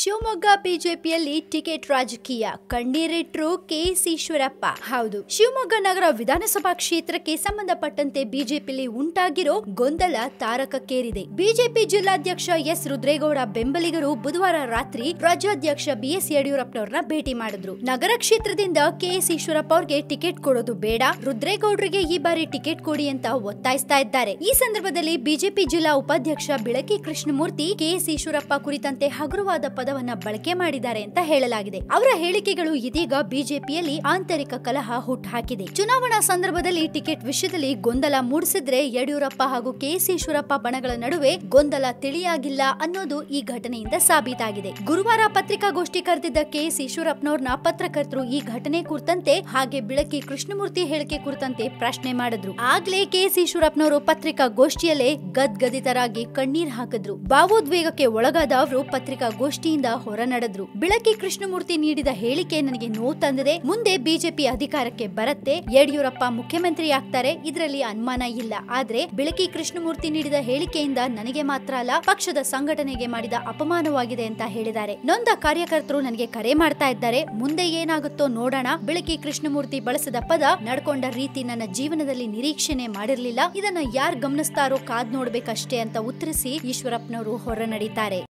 ಶಿವಮೊಗ್ಗ ಬಿಜೆಪಿಯಲ್ಲಿ ಟಿಕೆಟ್ ರಾಜಕೀಯ. ಕಣ್ಣೀರಿಟ್ರು ಕೆಎಸ್ ಈಶ್ವರಪ್ಪ. ಹೌದು. ಶಿವಮೊಗ್ಗ ನಗರ ವಿಧಾನಸಭಾ ಕ್ಷೇತ್ರಕ್ಕೆ ಸಂಬಂಧಪಟ್ಟಂತೆ ಬಿಜೆಪಿಯಲ್ಲಿ ಉಂಟಾಗಿರೋ ಗೊಂದಲ ತಾರಕಕ್ಕೇರಿದೆ. ಬಿಜೆಪಿ ಜಿಲ್ಲಾಧ್ಯಕ್ಷ ಎಸ್ ರುದ್ರೇಗೌಡ ಬೆಂಬಲಿಗರು ಬುಧವಾರ ರಾತ್ರಿ ರಾಜ್ಯಾಧ್ಯಕ್ಷ ಬಿಎಸ್ ಯಡಿಯೂರಪ್ಪನವ್ರನ್ನ ಭೇಟಿ ಮಾಡಿದ್ರು. ನಗರ ಕ್ಷೇತ್ರದಿಂದ ಕೆಎಸ್ ಈಶ್ವರಪ್ಪ ಅವ್ರಿಗೆ ಟಿಕೆಟ್ ಕೊಡೋದು ಬೇಡ. ರುದ್ರೇಗೌಡರಿಗೆ ಈ ಬಾರಿ ಟಿಕೆಟ್ ಕೊಡಿ ಅಂತ ಒತ್ತಾಯಿಸ್ತಾ ಇದ್ದಾರೆ. ಈ ಸಂದರ್ಭದಲ್ಲಿ ಬಿಜೆಪಿ ಜಿಲ್ಲಾ ಉಪಾಧ್ಯಕ್ಷ ಬಿಳಕಿ ಕೃಷ್ಣಮೂರ್ತಿ ಕೆಎಸ್ ಈಶ್ವರಪ್ಪ ಕುರಿತಂತೆ ಹಗುರವಾದ ಪದವನ್ನ ಬಳಕೆ ಮಾಡಿದ್ದಾರೆ ಅಂತ ಹೇಳಲಾಗಿದೆ. ಅವರ ಹೇಳಿಕೆಗಳು ಇದೀಗ ಬಿಜೆಪಿಯಲ್ಲಿ ಆಂತರಿಕ ಕಲಹ ಹುಟ್ಟುಹಾಕಿದೆ ಚುನಾವಣಾ ಸಂದರ್ಭದಲ್ಲಿ ಟಿಕೆಟ್ ವಿಷಯದಲ್ಲಿ ಗೊಂದಲ ಮೂಡಿಸಿದ್ರೆ ಯಡಿಯೂರಪ್ಪ ಹಾಗೂ ಕೆಎಸ್ಈಶ್ವರಪ್ಪ ಬಣಗಳ ನಡುವೆ ಗೊಂದಲ ತಿಳಿಯಾಗಿಲ್ಲ ಅನ್ನೋದು ಈ ಘಟನೆಯಿಂದ ಸಾಬೀತಾಗಿದೆ. ಗುರುವಾರ ಪತ್ರಿಕಾಗೋಷ್ಠಿ ಕರೆದಿದ್ದ ಕೆಎಸ್ ಈಶ್ವರಪ್ಪನವ್ರನ್ನ ಪತ್ರಕರ್ತರು ಈ ಘಟನೆ ಕುರಿತಂತೆ ಹಾಗೆ ಬಿಳಕಿ ಕೃಷ್ಣಮೂರ್ತಿ ಹೇಳಿಕೆ ಕುರಿತಂತೆ ಪ್ರಶ್ನೆ ಮಾಡಿದ್ರು. ಆಗ್ಲೇ ಕೆಎಸ್ ಈಶ್ವರಪ್ಪನವರು ಪತ್ರಿಕಾಗೋಷ್ಠಿಯಲ್ಲೇ ಗದ್ಗದಿತರಾಗಿ ಕಣ್ಣೀರ್ ಹಾಕಿದ್ರು. ಭಾವೋದ್ವೇಗಕ್ಕೆ ಒಳಗಾದ ಅವರು ಪತ್ರಿಕಾಗೋಷ್ಠಿಯಿಂದ ಹೊರ ನಡೆದ್ರು ಬಿಳಕಿ ಕೃಷ್ಣಮೂರ್ತಿ ನೀಡಿದ ಹೇಳಿಕೆ ನನಗೆ ನೋವು ತಂದಿದೆ. ಮುಂದೆ ಬಿಜೆಪಿ ಅಧಿಕಾರಕ್ಕೆ ಬರುತ್ತೆ. ಯಡಿಯೂರಪ್ಪ ಮುಖ್ಯಮಂತ್ರಿ ಆಗ್ತಾರೆ ಇದರಲ್ಲಿ ಅನುಮಾನ ಇಲ್ಲ. ಆದ್ರೆ ಬಿಳಕಿ ಕೃಷ್ಣಮೂರ್ತಿ ನೀಡಿದ ಹೇಳಿಕೆಯಿಂದ ನನಗೆ ಮಾತ್ರ ಅಲ್ಲ, ಪಕ್ಷದ ಸಂಘಟನೆಗೆ ಮಾಡಿದ ಅಪಮಾನವಾಗಿದೆ ಅಂತ ಹೇಳಿದ್ದಾರೆ. ನೊಂದ ಕಾರ್ಯಕರ್ತರು ನನಗೆ ಕರೆ ಮಾಡ್ತಾ ಇದ್ದಾರೆ. ಮುಂದೆ ಏನಾಗುತ್ತೋ ನೋಡೋಣ. ಬಿಳಕಿ ಕೃಷ್ಣಮೂರ್ತಿ ಬಳಸಿದ ಪದ ನಡ್ಕೊಂಡ ರೀತಿ ನನ್ನ ಜೀವನದಲ್ಲಿ ನಿರೀಕ್ಷಣೆ ಮಾಡಿರಲಿಲ್ಲ. ಇದನ್ನ ಯಾರು ಗಮನಿಸ್ತಾರೋ ಕಾದ್ ನೋಡ್ಬೇಕಷ್ಟೇ ಅಂತ ಉತ್ತರಿಸಿ ಈಶ್ವರಪ್ಪನವರು ಹೊರ ನಡೀತಾರೆ